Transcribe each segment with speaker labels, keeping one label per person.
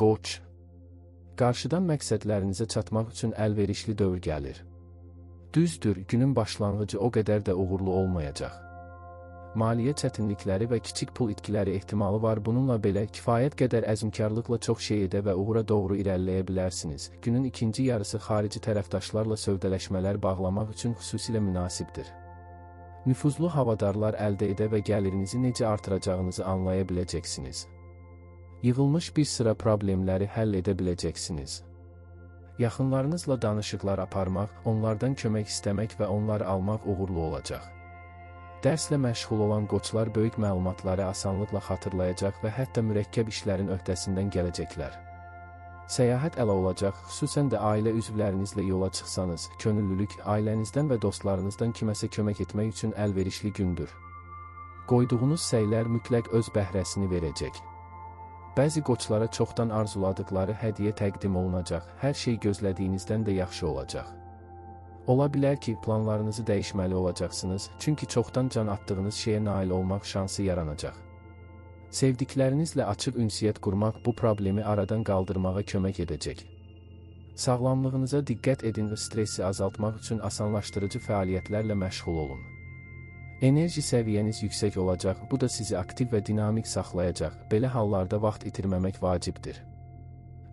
Speaker 1: Qoç. Qarşıdan məqsədlərinizə çatmaq üçün əlverişli dövr gəlir. Düzdür, günün başlanğıcı o qədər də uğurlu olmayacaq. Maliyyə çətinlikləri və kiçik pul itkiləri ehtimalı var. Bununla belə kifayət qədər əzmkarlıqla çox şey edə və uğura doğru irəliləyə bilərsiniz. Günün ikinci yarısı xarici tərəfdaşlarla sövdələşmələr bağlamaq üçün xüsusilə münasibdir. Nüfuzlu havadarlar əldə edə və gəlirinizi necə artıracağınızı anlaya biləcəksiniz. Yığılmış bir sıra problemləri həll edə biləcəksiniz. Yaxınlarınızla danışıqlar aparmaq, onlardan kömək istəmək və onları almaq uğurlu olacaq. Dərslə məşğul olan qoçlar böyük məlumatları asanlıqla xatırlayacaq və hətta mürəkkəb işlərin öhdəsindən gələcəklər. Səyahət əla olacaq, xüsusən də ailə üzvlərinizlə yola çıxsanız, könüllülük ailənizdən və dostlarınızdan kiməsə kömək etmək üçün əlverişli gündür. Qoyduğunuz səylər mütləq öz bəhrəsini verəcək. Bəzi qoçlara çoxdan arzuladıkları hədiyyə təqdim olunacaq, hər şey gözlədiyinizdən də yaxşı olacaq. Ola bilər ki, planlarınızı dəyişməli olacaqsınız, çünki çoxdan can atdığınız şeyə nail olmaq şansı yaranacaq. Sevdiklərinizlə açıq ünsiyyət qurmaq bu problemi aradan qaldırmağa kömək edəcək. Sağlamlığınıza diqqət edin və stressi azaltmaq üçün asanlaşdırıcı fəaliyyətlərlə məşğul olun. Enerji səviyyəniz yüksək olacaq, bu da sizi aktiv və dinamik saxlayacaq. Belə hallarda vaxt itirməmək vacibdir.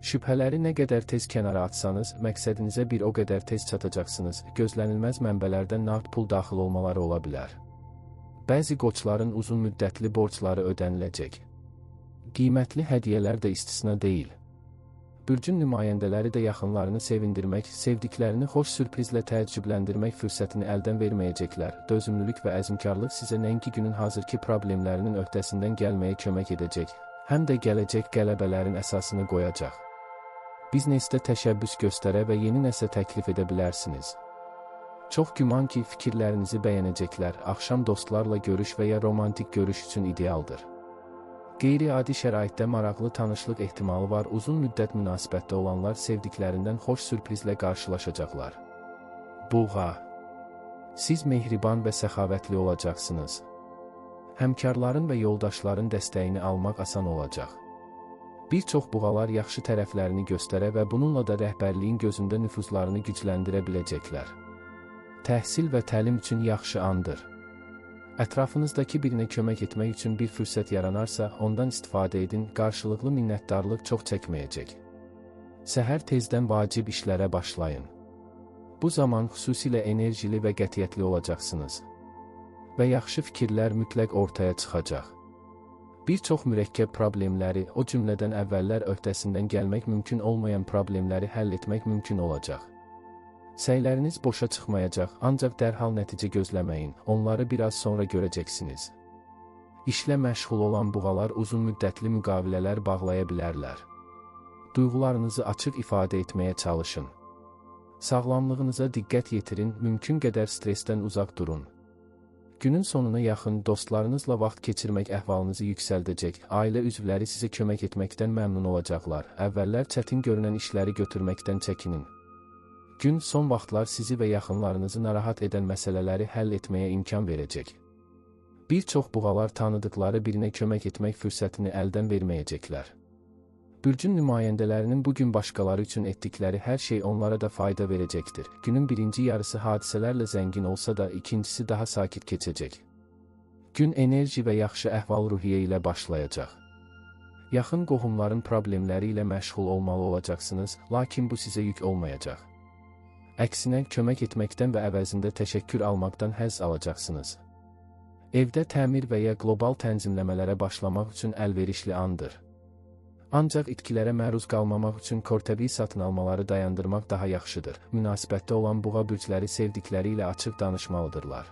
Speaker 1: Şübhələri nə qədər tez kənara atsanız, məqsədinizə bir o qədər tez çatacaqsınız. Gözlənilməz mənbələrdən nağd pul daxil olmaları ola bilər. Bəzi qoçların uzun müddətli borcları ödəniləcək. Qiymətli hədiyyələr də istisna deyil. Bürcün nümayəndələri də yaxınlarını sevindirmək, sevdiklərini xoş sürprizlə təəccübləndirmək fürsətini əldən verməyəcəklər. Dözümlülük və əzmkarlıq sizə nəinki günün hazırki problemlərinin öhdəsindən gəlməyə kömək edəcək, həm də gələcək qələbələrin əsasını qoyacaq. Biznesdə təşəbbüs göstərə və yeni nəsə təklif edə bilərsiniz. Çox güman ki, fikirlərinizi bəyənəcəklər. Axşam dostlarla görüş və ya romantik görüş üçün idealdır. Qeyri-adi şəraitdə maraqlı tanışlıq ehtimalı var, uzun müddət münasibətdə olanlar sevdiklərindən xoş sürprizlə qarşılaşacaqlar. Buğa Siz mehriban və səxavətli olacaqsınız. Həmkarların və yoldaşların dəstəyini almaq asan olacaq. Bir çox buğalar yaxşı tərəflərini göstərə və bununla da rəhbərliyin gözündə nüfuzlarını gücləndirə biləcəklər. Təhsil və təlim üçün yaxşı andır. Ətrafınızdakı birinə kömək etmək üçün bir fürsət yaranarsa, ondan istifadə edin, qarşılıqlı minnətdarlıq çox çəkməyəcək. Səhər tezdən vacib işlərə başlayın. Bu zaman xüsusilə enerjili və qətiyyətli olacaqsınız. Və yaxşı fikirlər mütləq ortaya çıxacaq. Bir çox mürəkkəb problemləri, o cümlədən əvvəllər öhdəsindən gəlmək mümkün olmayan problemləri həll etmək mümkün olacaq. Səyləriniz boşa çıxmayacaq, ancaq dərhal nəticə gözləməyin, onları biraz sonra görəcəksiniz. İşlə məşğul olan buğalar uzun müddətli müqavilələr bağlaya bilərlər. Duyğularınızı açıq ifadə etməyə çalışın. Sağlamlığınıza diqqət yetirin, mümkün qədər stressdən uzaq durun. Günün sonuna yaxın dostlarınızla vaxt keçirmək əhvalınızı yüksəldəcək, ailə üzvləri sizə kömək etməkdən məmnun olacaqlar, əvvəllər çətin görünən işləri götürməkdən çəkinin. Gün son vaxtlar sizi və yaxınlarınızı narahat edən məsələləri həll etməyə imkan verəcək. Bir çox buğalar tanıdıqları birinə kömək etmək fürsətini əldən verməyəcəklər. Bürcün nümayəndələrinin bugün başqaları üçün etdikləri hər şey onlara da fayda verəcəkdir. Günün birinci yarısı hadisələrlə zəngin olsa da, ikincisi daha sakit keçəcək. Gün enerji və yaxşı əhval-ruhiyyə ilə başlayacaq. Yaxın qohumların problemləri ilə məşğul olmalı olacaqsınız, lakin bu sizə yük olmayacaq. Əksinə, kömək etməkdən və əvəzində təşəkkür almaqdan həzz alacaqsınız. Evdə təmir və ya qlobal tənzimləmələrə başlamaq üçün əlverişli andır. Ancaq itkilərə məruz qalmamaq üçün kortəbi satın almaları dayandırmaq daha yaxşıdır. Münasibətdə olan buğa bürcləri sevdikləri ilə açıq danışmalıdırlar.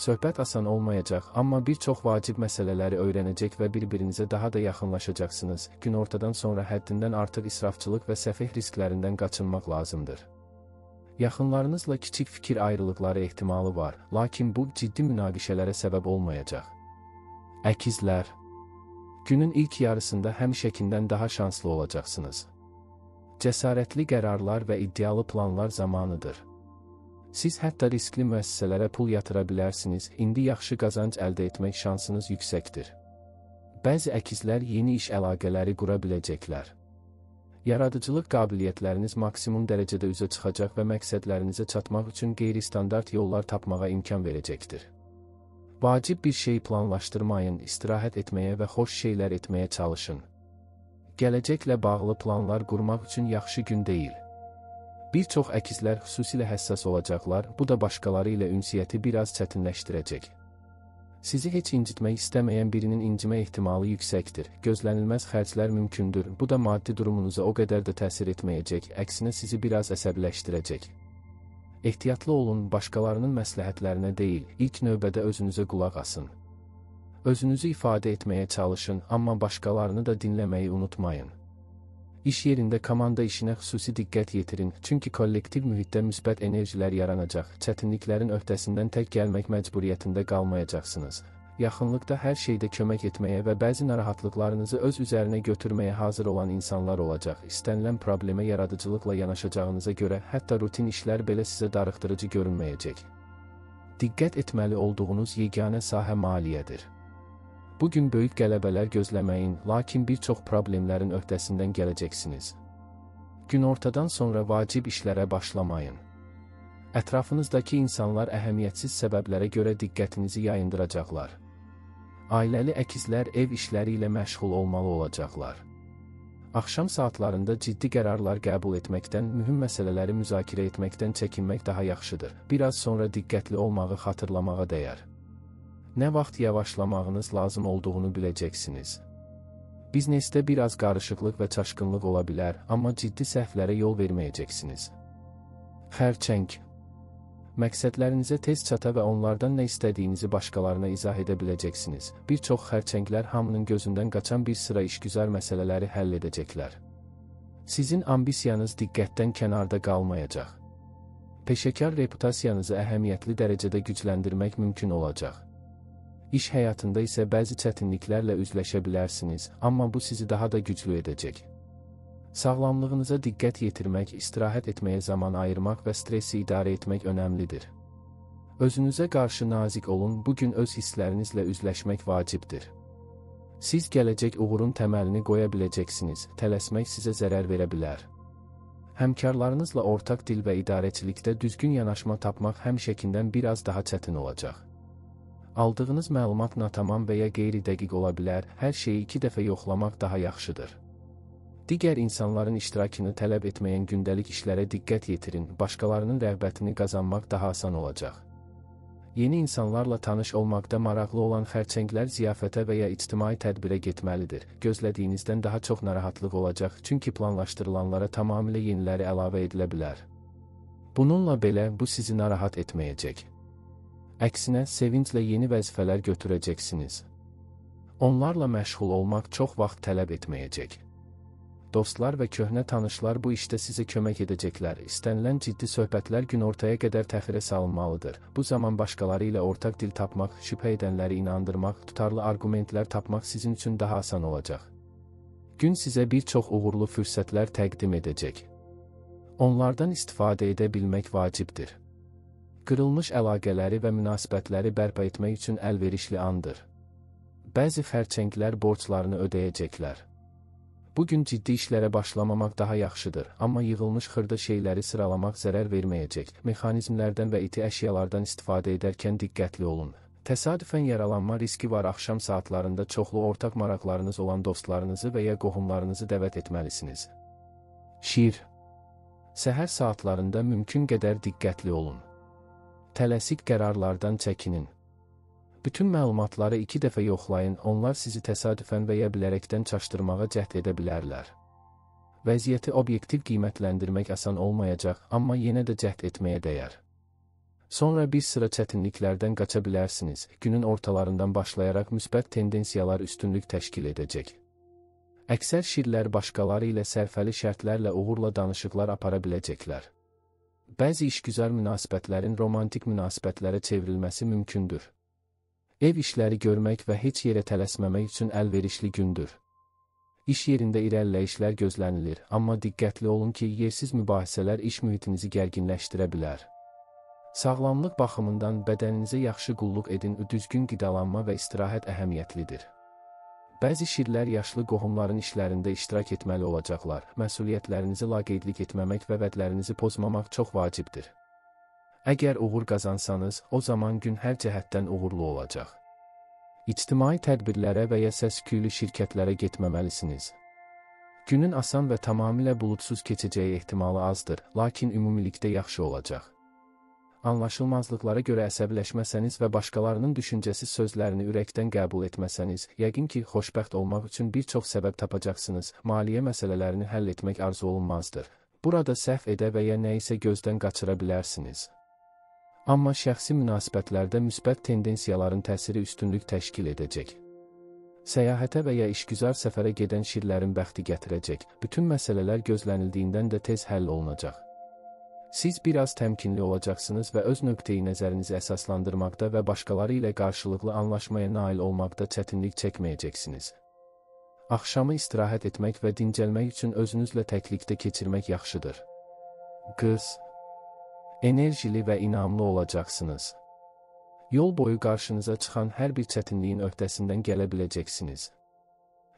Speaker 1: Söhbət asan olmayacaq, amma bir çox vacib məsələləri öyrənəcək və bir-birinizə daha da yaxınlaşacaqsınız. Gün ortadan sonra həddindən artıq israfçılıq və səfeh risklərindən qaçınmaq lazımdır. Yaxınlarınızla kiçik fikir ayrılıqları ehtimalı var, lakin bu ciddi münaqişələrə səbəb olmayacaq. Əkizlər Günün ilk yarısında həmişəkindən daha şanslı olacaqsınız. Cəsarətli qərarlar və iddialı planlar zamanıdır. Siz hətta riskli müəssisələrə pul yatıra bilərsiniz, indi yaxşı qazanc əldə etmək şansınız yüksəkdir. Bəzi əkizlər yeni iş əlaqələri qura biləcəklər. Yaradıcılıq qabiliyyətləriniz maksimum dərəcədə üzə çıxacaq və məqsədlərinizə çatmaq üçün qeyri-standart yollar tapmağa imkan verəcəkdir. Vacib bir şey planlaşdırmayın, istirahət etməyə və xoş şeylər etməyə çalışın. Gələcəklə bağlı planlar qurmaq üçün yaxşı gün deyil. Bir çox əkizlər xüsusilə həssas olacaqlar, bu da başqaları ilə ünsiyyəti biraz çətinləşdirəcək. Sizi heç incitmək istəməyən birinin incimə ehtimalı yüksəkdir. Gözlənilməz xərclər mümkündür. Bu da maddi durumunuza o qədər də təsir etməyəcək, əksinə sizi biraz əsəbləşdirəcək. Ehtiyatlı olun, başqalarının məsləhətlərinə deyil, ilk növbədə özünüzə qulaq asın. Özünüzü ifadə etməyə çalışın, amma başqalarını da dinləməyi unutmayın. İş yerində komanda işinə xüsusi diqqət yetirin, çünki kollektiv mühitdə müsbət enerjilər yaranacaq, çətinliklərin öhdəsindən tək gəlmək məcburiyyətində qalmayacaqsınız. Yaxınlıqda hər şeydə kömək etməyə və bəzi narahatlıqlarınızı öz üzərinə götürməyə hazır olan insanlar olacaq. İstənilən problemə yaradıcılıqla yanaşacağınıza görə hətta rutin işlər belə sizə darıxdırıcı görünməyəcək. Diqqət etməli olduğunuz yeganə sahə maliyyədir. Bu gün böyük qələbələr gözləməyin, lakin bir çox problemlərin öhdəsindən gələcəksiniz. Gün ortadan sonra vacib işlərə başlamayın. Ətrafınızdakı insanlar əhəmiyyətsiz səbəblərə görə diqqətinizi yayındıracaqlar. Ailəli əkizlər ev işləri ilə məşğul olmalı olacaqlar. Axşam saatlarında ciddi qərarlar qəbul etməkdən, mühüm məsələləri müzakirə etməkdən çəkinmək daha yaxşıdır. Biraz sonra diqqətli olmağı xatırlamağa dəyər nə vaxt yavaşlamağınız lazım olduğunu biləcəksiniz. Biznesdə biraz qarışıqlıq və çaşqınlıq ola bilər, amma ciddi səhvlərə yol verməyəcəksiniz. Xərçəng Məqsədlərinizə tez çata və onlardan nə istədiyinizi başqalarına izah edə biləcəksiniz. Bir çox xərçənglər hamının gözündən qaçan bir sıra işgüzar məsələləri həll edəcəklər. Sizin ambisiyanız diqqətdən kənarda qalmayacaq. Peşəkar reputasiyanızı əhəmiyyətli dərəcədə gücləndirmək mümkün olacaq. İş həyatında isə bəzi çətinliklərlə üzləşə bilərsiniz, amma bu sizi daha da güclü edəcək. Sağlamlığınıza diqqət yetirmək, istirahət etməyə zaman ayırmaq və stressi idarə etmək önəmlidir. Özünüzə qarşı nazik olun, bu gün öz hisslərinizlə üzləşmək vacibdir. Siz gələcək uğurun təməlini qoya biləcəksiniz, tələsmək sizə zərər verə bilər. Həmkarlarınızla ortaq dil və idarəçilikdə düzgün yanaşma tapmaq həmişəkindən biraz daha çətin olacaq. Aldığınız məlumat natamam və ya qeyri-dəqiq ola bilər, hər şeyi iki dəfə yoxlamaq daha yaxşıdır. Digər insanların iştirakını tələb etməyən gündəlik işlərə diqqət yetirin, başqalarının rəğbətini qazanmaq daha asan olacaq. Yeni insanlarla tanış olmaqda maraqlı olan xərçənglər ziyafətə və ya ictimai tədbirə getməlidir. Gözlədiyinizdən daha çox narahatlıq olacaq, çünki planlaşdırılanlara tamamilə yeniləri əlavə edilə bilər. Bununla belə, bu sizi narahat etməyəcək. Əksinə, sevinclə yeni vəzifələr götürəcəksiniz. Onlarla məşğul olmaq çox vaxt tələb etməyəcək. Dostlar və köhnə tanışlar bu işdə sizə kömək edəcəklər. İstənilən ciddi söhbətlər günortaya qədər təxirə salınmalıdır. Bu zaman başqaları ilə ortaq dil tapmaq, şübhə edənləri inandırmaq, tutarlı arqumentlər tapmaq sizin üçün daha asan olacaq. Gün sizə bir çox uğurlu fürsətlər təqdim edəcək. Onlardan istifadə edə bilmək vacibdir qırılmış əlaqələri və münasibətləri bərpa etmək üçün əlverişli andır. Bəzi xərçənglər borclarını ödəyəcəklər. Bu gün ciddi işlərə başlamamaq daha yaxşıdır, amma yığılmış xırda şeyləri sıralamaq zərər verməyəcək. Mexanizmlərdən və iti əşyalardan istifadə edərkən diqqətli olun. Təsadüfən yaralanma riski var axşam saatlarında çoxlu ortaq maraqlarınız olan dostlarınızı və ya qohumlarınızı dəvət etməlisiniz. Şir Səhər saatlarında mümkün qədər diqqətli olun. Tələsik qərarlardan çəkinin. Bütün məlumatları iki dəfə yoxlayın, onlar sizi təsadüfən və ya bilərəkdən çaşdırmağa cəhd edə bilərlər. Vəziyyəti obyektiv qiymətləndirmək asan olmayacaq, amma yenə də cəhd etməyə dəyər. Sonra bir sıra çətinliklərdən qaça bilərsiniz, günün ortalarından başlayaraq müsbət tendensiyalar üstünlük təşkil edəcək. Əksər şirlər başqaları ilə sərfəli şərtlərlə uğurla danışıqlar apara biləcəklər. Bəzi işgüzar münasibətlərin romantik münasibətlərə çevrilməsi mümkündür. Ev işləri görmək və heç yerə tələsməmək üçün əlverişli gündür. İş yerində irəliləyişlər gözlənilir, amma diqqətli olun ki, yersiz mübahisələr iş mühitinizi gərginləşdirə bilər. Sağlamlıq baxımından bədəninizə yaxşı qulluq edin, düzgün qidalanma və istirahət əhəmiyyətlidir. Bəzi şirlər yaşlı qohumların işlərində iştirak etməli olacaqlar. Məsuliyyətlərinizi laqeydlik etməmək və vədlərinizi pozmamaq çox vacibdir. Əgər uğur qazansanız, o zaman gün hər cəhətdən uğurlu olacaq. İctimai tədbirlərə və ya səs-küylü şirkətlərə getməməlisiniz. Günün asan və tamamilə buludsuz keçəcəyi ehtimalı azdır, lakin ümumilikdə yaxşı olacaq. Anlaşılmazlıqlara görə əsəbləşməsəniz və başqalarının düşüncəsiz sözlərini ürəkdən qəbul etməsəniz, yəqin ki, xoşbəxt olmaq üçün bir çox səbəb tapacaqsınız. Maliyyə məsələlərini həll etmək arzu olunmazdır. Burada səhv edə və ya nəyisə gözdən qaçıra bilərsiniz. Amma şəxsi münasibətlərdə müsbət tendensiyaların təsiri üstünlük təşkil edəcək. Səyahətə və ya işgüzar səfərə gedən şirlərin bəxti gətirəcək. Bütün məsələlər gözlənildiyindən də tez həll olunacaq. Siz biraz təmkinli olacaqsınız və öz nöqteyi nəzərinizi əsaslandırmaqda və başqaları ilə qarşılıqlı anlaşmaya nail olmaqda çətinlik çəkməyəcəksiniz. Axşamı istirahət etmək və dincəlmək üçün özünüzlə təklikdə keçirmək yaxşıdır. Qız Enerjili və inamlı olacaqsınız. Yol boyu qarşınıza çıxan hər bir çətinliyin öhdəsindən gələ biləcəksiniz.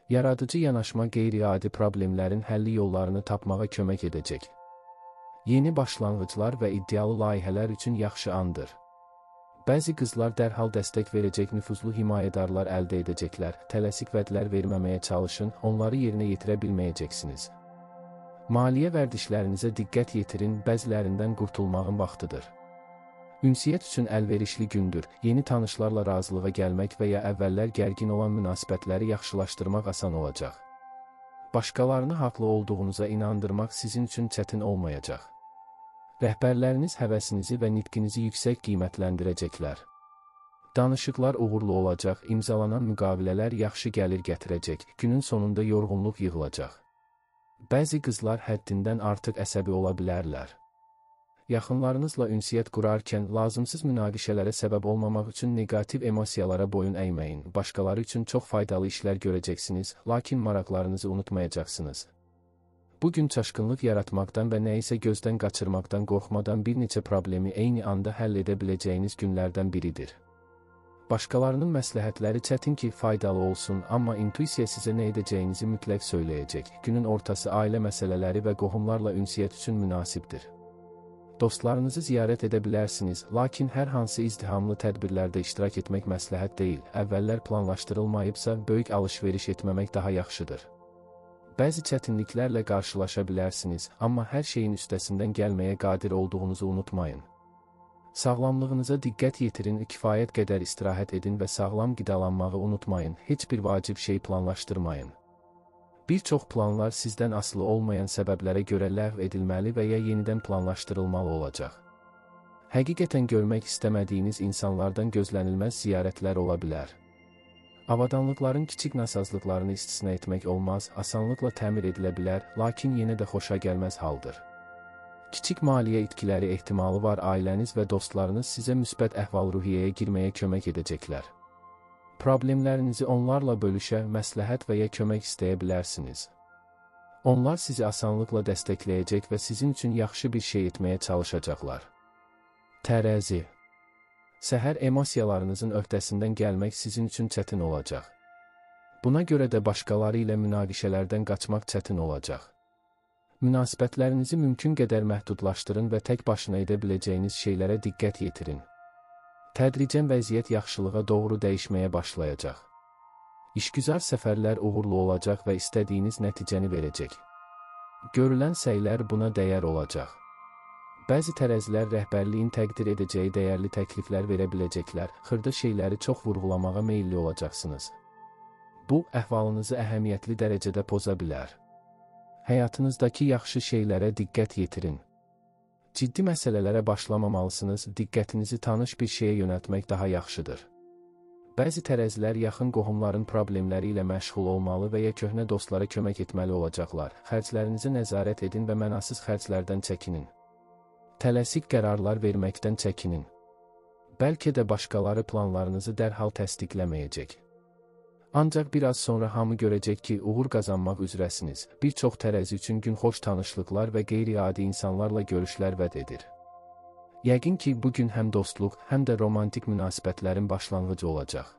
Speaker 1: Yaradıcı yanaşma qeyri-adi problemlərin həlli yollarını tapmağa kömək edəcək. Yeni başlanğıclar və iddialı layihələr üçün yaxşı andır. Bəzi qızlar dərhal dəstək verəcək nüfuzlu himayədarlar əldə edəcəklər. Tələsik vədlər verməməyə çalışın, onları yerinə yetirə bilməyəcəksiniz. Maliyyə vərdişlərinizə diqqət yetirin, bəzilərindən qurtulmağın vaxtıdır. Ünsiyyət üçün əlverişli gündür. Yeni tanışlarla razılığa gəlmək və ya əvvəllər gərgin olan münasibətləri yaxşılaşdırmaq asan olacaq. Başqalarını haqlı olduğunuza inandırmaq sizin üçün çətin olmayacaq. Rəhbərləriniz həvəsinizi və nitqinizi yüksək qiymətləndirəcəklər. Danışıqlar uğurlu olacaq, imzalanan müqavilələr yaxşı gəlir gətirəcək, günün sonunda yorğunluq yığılacaq. Bəzi qızlar həddindən artıq əsəbi ola bilərlər. Yaxınlarınızla ünsiyyət qurarkən lazımsız münaqişələrə səbəb olmamaq üçün neqativ emosiyalara boyun əyməyin. Başqaları üçün çox faydalı işlər görəcəksiniz, lakin maraqlarınızı unutmayacaqsınız. Bu gün çaşqınlıq yaratmaqdan və nəyisə gözdən qaçırmaqdan qorxmadan bir neçə problemi eyni anda həll edə biləcəyiniz günlərdən biridir. Başqalarının məsləhətləri çətin ki, faydalı olsun, amma intuisiya sizə nə edəcəyinizi mütləq söyləyəcək. Günün ortası ailə məsələləri və qohumlarla ünsiyyət üçün münasibdir. Dostlarınızı ziyarət edə bilərsiniz, lakin hər hansı izdihamlı tədbirlərdə iştirak etmək məsləhət deyil. Əvvəllər planlaşdırılmayıbsa, böyük alış-veriş etməmək daha yaxşıdır. Bəzi çətinliklərlə qarşılaşa bilərsiniz, amma hər şeyin üstəsindən gəlməyə qadir olduğunuzu unutmayın. Sağlamlığınıza diqqət yetirin, kifayət qədər istirahət edin və sağlam qidalanmağı unutmayın. Heç bir vacib şey planlaşdırmayın. Bir çox planlar sizdən asılı olmayan səbəblərə görə ləğv edilməli və ya yenidən planlaşdırılmalı olacaq. Həqiqətən görmək istəmədiyiniz insanlardan gözlənilməz ziyarətlər ola bilər. Avadanlıqların kiçik nasazlıqlarını istisna etmək olmaz, asanlıqla təmir edilə bilər, lakin yenə də xoşa gəlməz haldır. Kiçik maliyyə itkiləri ehtimalı var ailəniz və dostlarınız sizə müsbət əhval-ruhiyyəyə girməyə kömək edəcəklər. Problemlərinizi onlarla bölüşə, məsləhət və ya kömək istəyə bilərsiniz. Onlar sizi asanlıqla dəstəkləyəcək və sizin üçün yaxşı bir şey etməyə çalışacaqlar. Tərəzi Səhər emosiyalarınızın öhdəsindən gəlmək sizin üçün çətin olacaq. Buna görə də başqaları ilə münaqişələrdən qaçmaq çətin olacaq. Münasibətlərinizi mümkün qədər məhdudlaşdırın və tək başına edə biləcəyiniz şeylərə diqqət yetirin. Tədricən vəziyyət yaxşılığa doğru dəyişməyə başlayacaq. İşgüzar səfərlər uğurlu olacaq və istədiyiniz nəticəni verəcək. Görülən səylər buna dəyər olacaq. Bəzi tərəzilər rəhbərliyin təqdir edəcəyi dəyərli təkliflər verə biləcəklər, xırda şeyləri çox vurğulamağa meyilli olacaqsınız. Bu, əhvalınızı əhəmiyyətli dərəcədə poza bilər. Həyatınızdakı yaxşı şeylərə diqqət yetirin. Ciddi məsələlərə başlamamalısınız, diqqətinizi tanış bir şeyə yönəltmək daha yaxşıdır. Bəzi tərəzilər yaxın qohumların problemləri ilə məşğul olmalı və ya köhnə dostlara kömək etməli olacaqlar. Xərclərinizi nəzarət edin və mənasız xərclərdən çəkinin. Tələsik qərarlar verməkdən çəkinin. Bəlkə də başqaları planlarınızı dərhal təsdiqləməyəcək. Ancaq biraz sonra hamı görəcək ki, uğur qazanmaq üzrəsiniz. Bir çox tərəzi üçün gün xoş tanışlıqlar və qeyri-adi insanlarla görüşlər vəd edir. Yəqin ki, bu gün həm dostluq, həm də romantik münasibətlərin başlanğıcı olacaq.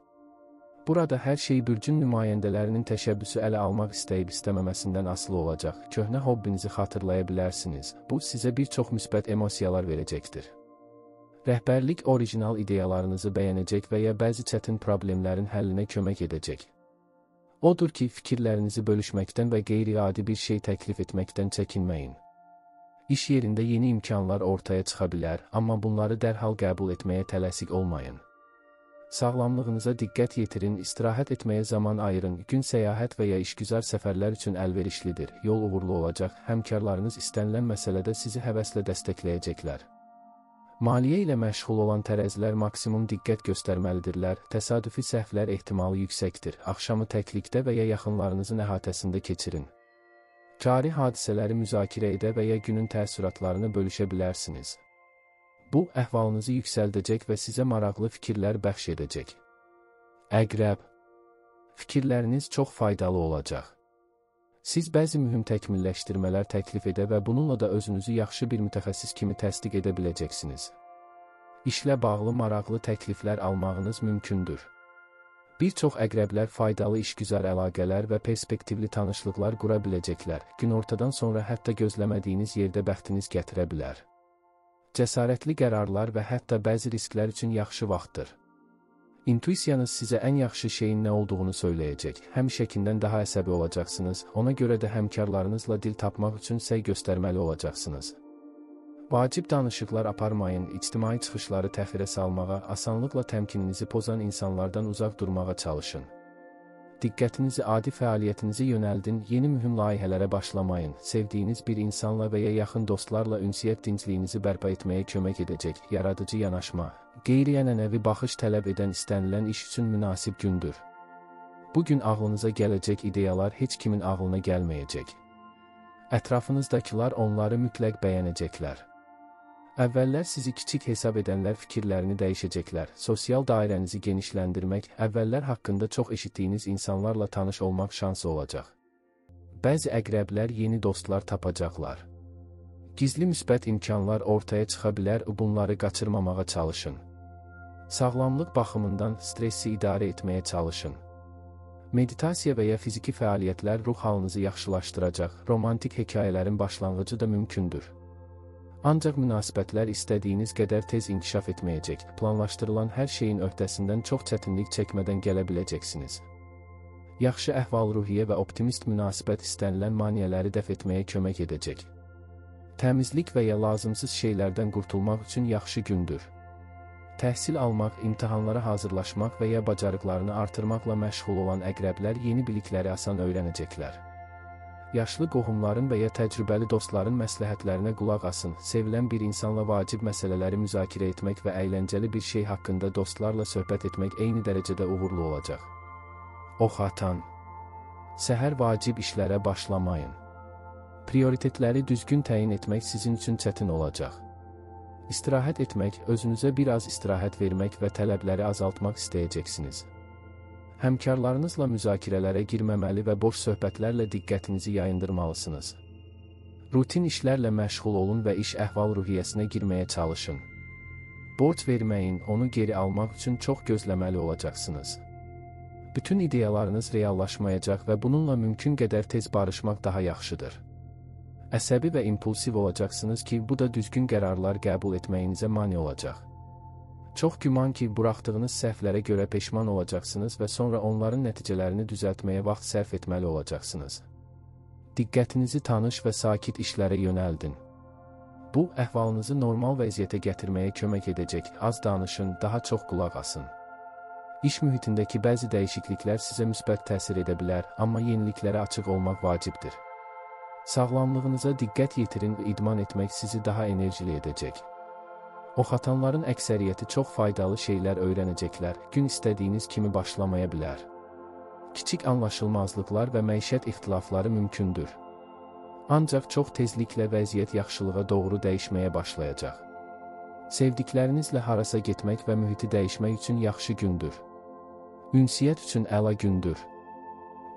Speaker 1: Burada hər şey bürcün nümayəndələrinin təşəbbüsü ələ almaq istəyib istəməməsindən asılı olacaq. Köhnə hobbinizi xatırlaya bilərsiniz. Bu sizə bir çox müsbət emosiyalar verəcəkdir. Rəhbərlik orijinal ideyalarınızı bəyənəcək və ya bəzi çətin problemlərin həllinə kömək edəcək. Odur ki, fikirlərinizi bölüşməkdən və qeyri-adi bir şey təklif etməkdən çəkinməyin. İş yerində yeni imkanlar ortaya çıxa bilər, amma bunları dərhal qəbul etməyə tələsik olmayın. Sağlamlığınıza diqqət yetirin, istirahət etməyə zaman ayırın, gün səyahət və ya işgüzar səfərlər üçün əlverişlidir, yol uğurlu olacaq, həmkarlarınız istənilən məsələdə sizi həvəslə dəstəkləyəcəklər. Maliyyə ilə məşğul olan tərəzilər maksimum diqqət göstərməlidirlər, təsadüfi səhvlər ehtimalı yüksəkdir, axşamı təklikdə və ya yaxınlarınızın əhatəsində keçirin. Cari hadisələri müzakirə edə və ya günün təəssüratlarını bölüşə bilərsiniz. Bu, əhvalınızı yüksəldəcək və sizə maraqlı fikirlər bəxş edəcək. Əqrəb Fikirləriniz çox faydalı olacaq. Siz bəzi mühüm təkmilləşdirmələr təklif edə və bununla da özünüzü yaxşı bir mütəxəssis kimi təsdiq edə biləcəksiniz. İşlə bağlı maraqlı təkliflər almağınız mümkündür. Bir çox əqrəblər faydalı işgüzar əlaqələr və perspektivli tanışlıqlar qura biləcəklər. Gün ortadan sonra hətta gözləmədiyiniz yerdə bəxtiniz gətirə bilər cəsarətli qərarlar və hətta bəzi risklər üçün yaxşı vaxtdır. İntuisiyanız sizə ən yaxşı şeyin nə olduğunu söyləyəcək. Həmişəkindən daha əsəbi olacaqsınız, ona görə də həmkarlarınızla dil tapmaq üçün səy göstərməli olacaqsınız. Vacib danışıqlar aparmayın, ictimai çıxışları təxirə salmağa, asanlıqla təmkininizi pozan insanlardan uzaq durmağa çalışın. Diqqətinizi adi fəaliyyətinizi yönəldin, yeni mühüm layihələrə başlamayın. Sevdiyiniz bir insanla və ya yaxın dostlarla ünsiyyət dincliyinizi bərpa etməyə kömək edəcək yaradıcı yanaşma, qeyri-ənənəvi baxış tələb edən istənilən iş üçün münasib gündür. Bu gün ağlınıza gələcək ideyalar heç kimin ağlına gəlməyəcək. Ətrafınızdakılar onları mütləq bəyənəcəklər. Əvvəllər sizi kiçik hesab edənlər fikirlərini dəyişəcəklər. Sosial dairənizi genişləndirmək, əvvəllər haqqında çox eşitdiyiniz insanlarla tanış olmaq şansı olacaq. Bəzi əqrəblər yeni dostlar tapacaqlar. Gizli müsbət imkanlar ortaya çıxa bilər, bunları qaçırmamağa çalışın. Sağlamlıq baxımından stressi idarə etməyə çalışın. Meditasiya və ya fiziki fəaliyyətlər ruh halınızı yaxşılaşdıracaq, romantik hekayələrin başlanğıcı da mümkündür. Ancaq münasibətlər istədiyiniz qədər tez inkişaf etməyəcək. Planlaşdırılan hər şeyin öhdəsindən çox çətinlik çəkmədən gələ biləcəksiniz. Yaxşı əhval-ruhiyyə və optimist münasibət istənilən maneələri dəf etməyə kömək edəcək. Təmizlik və ya lazımsız şeylərdən qurtulmaq üçün yaxşı gündür. Təhsil almaq, imtahanlara hazırlaşmaq və ya bacarıqlarını artırmaqla məşğul olan əqrəblər yeni bilikləri asan öyrənəcəklər yaşlı qohumların və ya təcrübəli dostların məsləhətlərinə qulaq asın. Sevilən bir insanla vacib məsələləri müzakirə etmək və əyləncəli bir şey haqqında dostlarla söhbət etmək eyni dərəcədə uğurlu olacaq. Ox atan. Səhər vacib işlərə başlamayın. Prioritetləri düzgün təyin etmək sizin üçün çətin olacaq. İstirahət etmək, özünüzə bir az istirahət vermək və tələbləri azaltmaq istəyəcəksiniz. Həmkarlarınızla müzakirələrə girməməli və boş söhbətlərlə diqqətinizi yayındırmalısınız. Rutin işlərlə məşğul olun və iş əhval-ruhiyyəsinə girməyə çalışın. Borc verməyin, onu geri almaq üçün çox gözləməli olacaqsınız. Bütün ideyalarınız reallaşmayacaq və bununla mümkün qədər tez barışmaq daha yaxşıdır. Əsəbi və impulsiv olacaqsınız ki, bu da düzgün qərarlar qəbul etməyinizə mane olacaq. Çox güman ki, buraxdığınız səhvlərə görə peşman olacaqsınız və sonra onların nəticələrini düzəltməyə vaxt sərf etməli olacaqsınız. Diqqətinizi tanış və sakit işlərə yönəldin. Bu, əhvalınızı normal vəziyyətə gətirməyə kömək edəcək, az danışın, daha çox qulaq asın. İş mühitindəki bəzi dəyişikliklər sizə müsbət təsir edə bilər, amma yeniliklərə açıq olmaq vacibdir. Sağlamlığınıza diqqət yetirin və idman etmək sizi daha enerjili edəcək. Oxatanların əksəriyyəti çox faydalı şeylər öyrənəcəklər, gün istədiyiniz kimi başlamaya bilər. Kiçik anlaşılmazlıqlar və məişət ixtilafları mümkündür. Ancaq çox tezliklə vəziyyət yaxşılığa doğru dəyişməyə başlayacaq. Sevdiklərinizlə harasa getmək və mühiti dəyişmək üçün yaxşı gündür. Ünsiyyət üçün əla gündür.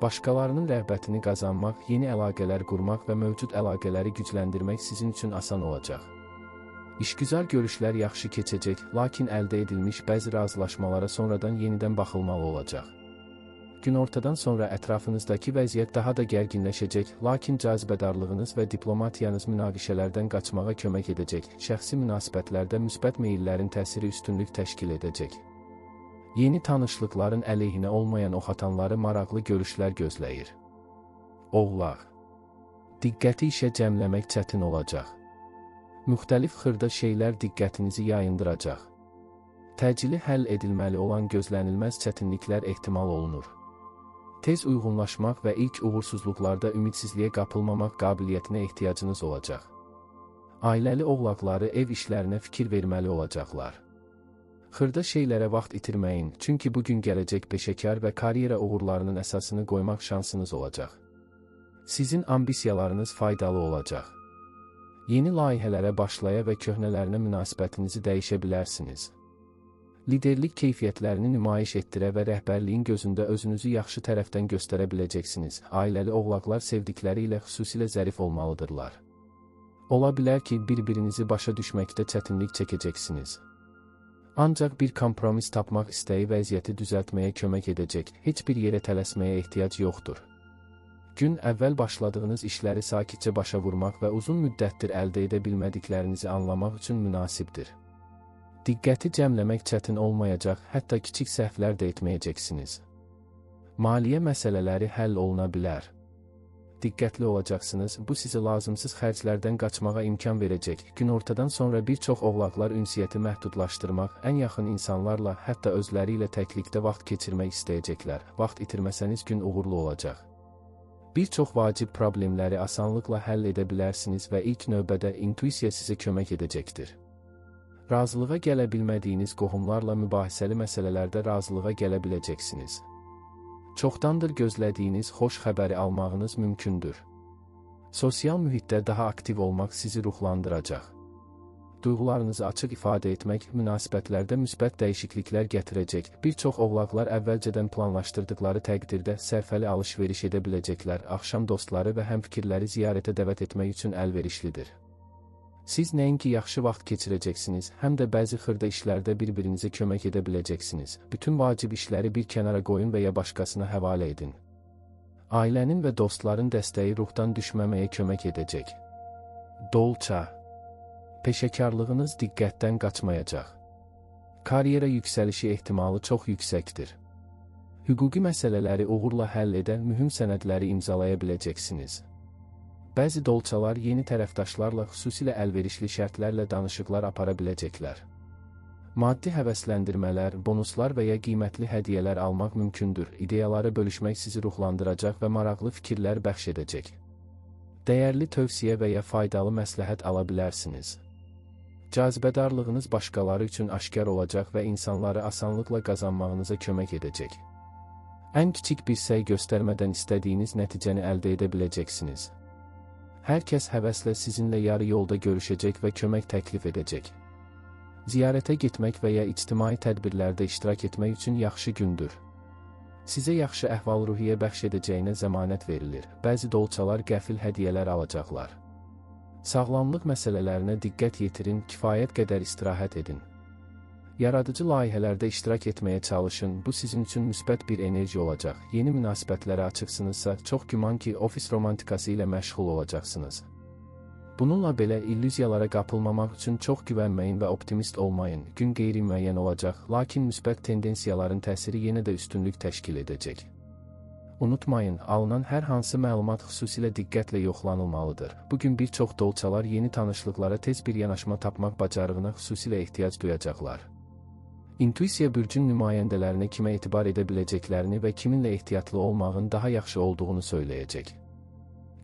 Speaker 1: Başqalarının rəğbətini qazanmaq, yeni əlaqələr qurmaq və mövcud əlaqələri gücləndirmək sizin üçün asan olacaq. İşgüzar görüşlər yaxşı keçəcək, lakin əldə edilmiş bəzi razılaşmalara sonradan yenidən baxılmalı olacaq. günortadan sonra ətrafınızdakı vəziyyət daha da gərginləşəcək, lakin cazibədarlığınız və diplomatiyanız münaqişələrdən qaçmağa kömək edəcək, şəxsi münasibətlərdə müsbət meyllərin təsiri üstünlük təşkil edəcək. Yeni tanışlıqların əleyhinə olmayan oxatanları maraqlı görüşlər gözləyir. Oğlaq Diqqəti işə cəmləmək çətin olacaq. Müxtəlif xırda şeylər diqqətinizi yayındıracaq. Təcili həll edilməli olan gözlənilməz çətinliklər ehtimal olunur. Tez uyğunlaşmaq və ilk uğursuzluqlarda ümidsizliyə qapılmamaq qabiliyyətinə ehtiyacınız olacaq. Ailəli oğlaqları ev işlərinə fikir verməli olacaqlar. Xırda şeylərə vaxt itirməyin, çünki bu gün gələcək peşəkar və karyera uğurlarının əsasını qoymaq şansınız olacaq. Sizin ambisiyalarınız faydalı olacaq. Yeni layihələrə başlaya və köhnələrinə münasibətinizi dəyişə bilərsiniz liderlik keyfiyyətlərini nümayiş etdirə və rəhbərliyin gözündə özünüzü yaxşı tərəfdən göstərə biləcəksiniz. Ailəli oğlaqlar sevdikləri ilə xüsusilə zərif olmalıdırlar. Ola bilər ki, bir-birinizi başa düşməkdə çətinlik çəkəcəksiniz. Ancaq bir kompromis tapmaq istəyi vəziyyəti düzəltməyə kömək edəcək, heç bir yerə tələsməyə ehtiyac yoxdur. Gün əvvəl başladığınız işləri sakitcə başa vurmaq və uzun müddətdir əldə edə bilmədiklərinizi anlamaq üçün münasibdir. Diqqəti cəmləmək çətin olmayacaq, hətta kiçik səhvlər də etməyəcəksiniz. Maliyyə məsələləri həll oluna bilər. Diqqətli olacaqsınız, bu sizə lazımsız xərclərdən qaçmağa imkan verəcək. Günortadan sonra bir çox oğlaqlar ünsiyyəti məhdudlaşdırmaq, ən yaxın insanlarla, hətta özləri ilə təklikdə vaxt keçirmək istəyəcəklər. Vaxt itirməsəniz gün uğurlu olacaq. Bir çox vacib problemləri asanlıqla həll edə bilərsiniz və ilk növbədə intuisiya sizə kömək edəcəkdir. Razılığa gələ bilmədiyiniz qohumlarla mübahisəli məsələlərdə razılığa gələ biləcəksiniz. Çoxdandır gözlədiyiniz xoş xəbəri almağınız mümkündür. Sosial mühitdə daha aktiv olmaq sizi ruhlandıracaq. Duyğularınızı açıq ifadə etmək münasibətlərdə müsbət dəyişikliklər gətirəcək. Bir çox oğlaqlar əvvəlcədən planlaşdırdıqları təqdirdə sərfəli alış-veriş edə biləcəklər. Axşam dostları və həmfikirləri ziyarətə dəvət etmək üçün əlverişlidir. Siz nəinki yaxşı vaxt keçirəcəksiniz, həm də bəzi xırda işlərdə bir-birinizə kömək edə biləcəksiniz. Bütün vacib işləri bir kənara qoyun və ya başqasına həvalə edin. Ailənin və dostların dəstəyi ruhdan düşməməyə kömək edəcək. Dolça Peşəkarlığınız diqqətdən qaçmayacaq. Karyera yüksəlişi ehtimalı çox yüksəkdir. Hüquqi məsələləri uğurla həll edən mühüm sənədləri imzalaya biləcəksiniz. Bəzi dolçalar yeni tərəfdaşlarla xüsusilə əlverişli şərtlərlə danışıqlar apara biləcəklər. Maddi həvəsləndirmələr, bonuslar və ya qiymətli hədiyyələr almaq mümkündür. İdeyaları bölüşmək sizi ruhlandıracaq və maraqlı fikirlər bəxş edəcək. Dəyərli tövsiyə və ya faydalı məsləhət ala bilərsiniz. Cazibədarlığınız başqaları üçün aşkar olacaq və insanları asanlıqla qazanmağınıza kömək edəcək. Ən kiçik bir səy göstərmədən istədiyiniz nəticəni əldə edə biləcəksiniz. Hər kəs həvəslə sizinlə yarı yolda görüşəcək və kömək təklif edəcək. Ziyarətə getmək və ya ictimai tədbirlərdə iştirak etmək üçün yaxşı gündür. Sizə yaxşı əhval-ruhiyyə bəxş edəcəyinə zəmanət verilir. Bəzi dolçalar qəfil hədiyyələr alacaqlar. Sağlamlıq məsələlərinə diqqət yetirin, kifayət qədər istirahət edin. Yaradıcı layihələrdə iştirak etməyə çalışın, bu sizin üçün müsbət bir enerji olacaq. Yeni münasibətlərə açıqsınızsa, çox güman ki, ofis romantikası ilə məşğul olacaqsınız. Bununla belə illüziyalara qapılmamaq üçün çox güvənməyin və optimist olmayın. Gün qeyri-müəyyən olacaq, lakin müsbət tendensiyaların təsiri yenə də üstünlük təşkil edəcək. Unutmayın, alınan hər hansı məlumat xüsusilə diqqətlə yoxlanılmalıdır. Bu gün bir çox dolçalar yeni tanışlıqlara tez bir yanaşma tapmaq bacarığına xüsusilə ehtiyac duyacaqlar. İntuisiya bürcün nümayəndələrinə kimə etibar edə biləcəklərini və kiminlə ehtiyatlı olmağın daha yaxşı olduğunu söyləyəcək.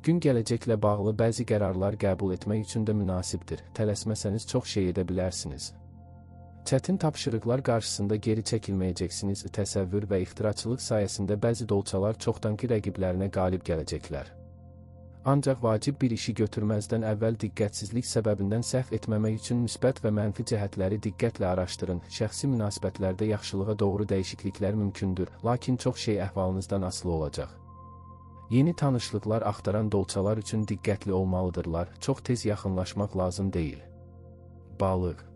Speaker 1: Gün gələcəklə bağlı bəzi qərarlar qəbul etmək üçün də münasibdir. Tələsməsəniz çox şey edə bilərsiniz. Çətin tapşırıqlar qarşısında geri çəkilməyəcəksiniz. Təsəvvür və ixtiraçılıq sayəsində bəzi dolçalar çoxdankı rəqiblərinə qalib gələcəklər. Ancaq vacib bir işi götürməzdən əvvəl diqqətsizlik səbəbindən səhv etməmək üçün müsbət və mənfi cəhətləri diqqətlə araşdırın. Şəxsi münasibətlərdə yaxşılığa doğru dəyişikliklər mümkündür, lakin çox şey əhvalınızdan asılı olacaq. Yeni tanışlıqlar axtaran dolçalar üçün diqqətli olmalıdırlar, çox tez yaxınlaşmaq lazım deyil. Balıq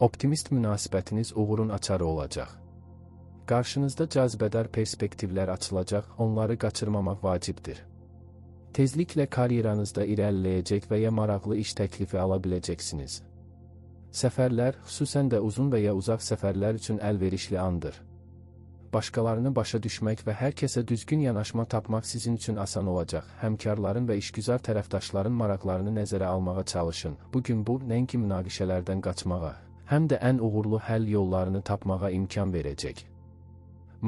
Speaker 1: Optimist münasibətiniz uğurun açarı olacaq. Qarşınızda cazibədar perspektivlər açılacaq, onları qaçırmamaq vacibdir. Tezliklə karyeranızda irəliləyəcək və ya maraqlı iş təklifi ala biləcəksiniz. Səfərlər, xüsusən də uzun və ya uzaq səfərlər üçün əlverişli andır. Başqalarını başa düşmək və hər kəsə düzgün yanaşma tapmaq sizin üçün asan olacaq. Həmkarların və işgüzar tərəfdaşların maraqlarını nəzərə almağa çalışın. Bu gün bu nəinki münaqişələrdən qaçmağa, həm də ən uğurlu həll yollarını tapmağa imkan verəcək.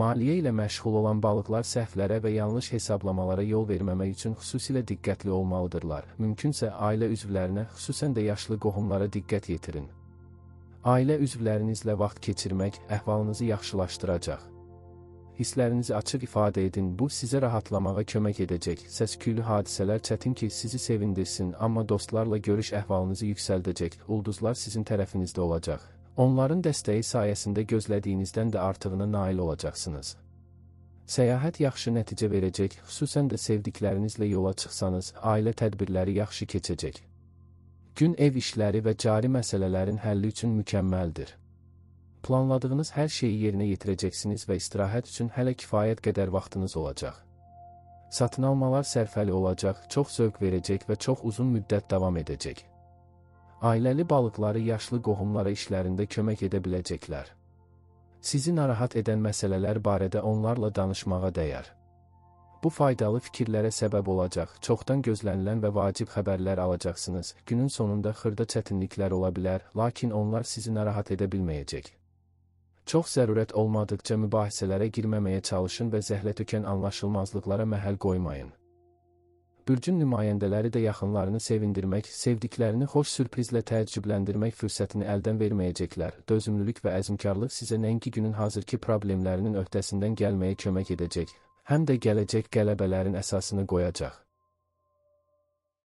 Speaker 1: Maliyyə ilə məşğul olan balıqlar səhvlərə və yanlış hesablamalara yol verməmək üçün xüsusilə diqqətli olmalıdırlar. Mümkünsə ailə üzvlərinə, xüsusən də yaşlı qohumlara diqqət yetirin. Ailə üzvlərinizlə vaxt keçirmək əhvalınızı yaxşılaşdıracaq. Hisslərinizi açıq ifadə edin, bu sizə rahatlamağa kömək edəcək. Səs-küylü hadisələr çətin ki, sizi sevindirsin, amma dostlarla görüş əhvalınızı yüksəldəcək. Ulduzlar sizin tərəfinizdə olacaq. Onların dəstəyi sayəsində gözlədiyinizdən də artığına nail olacaqsınız. Səyahət yaxşı nəticə verəcək, xüsusən də sevdiklərinizlə yola çıxsanız, ailə tədbirləri yaxşı keçəcək. Gün ev işləri və cari məsələlərin həlli üçün mükəmməldir. Planladığınız hər şeyi yerinə yetirəcəksiniz və istirahət üçün hələ kifayət qədər vaxtınız olacaq. Satın almalar sərfəli olacaq, çox zövq verəcək və çox uzun müddət davam edəcək. Ailəli balıqları yaşlı qohumlara işlərində kömək edə biləcəklər. Sizi narahat edən məsələlər barədə onlarla danışmağa dəyər. Bu faydalı fikirlərə səbəb olacaq, çoxdan gözlənilən və vacib xəbərlər alacaqsınız. Günün sonunda xırda çətinliklər ola bilər, lakin onlar sizi narahat edə bilməyəcək. Çox zərurət olmadıqca mübahisələrə girməməyə çalışın və zəhlətökən anlaşılmazlıqlara məhəl qoymayın. Bürcün nümayəndələri də yaxınlarını sevindirmək, sevdiklərini xoş sürprizlə təəccübləndirmək fürsətini əldən verməyəcəklər. Dözümlülük və əzmkarlıq sizə nəinki günün hazırki problemlərinin öhdəsindən gəlməyə kömək edəcək, həm də gələcək qələbələrin əsasını qoyacaq.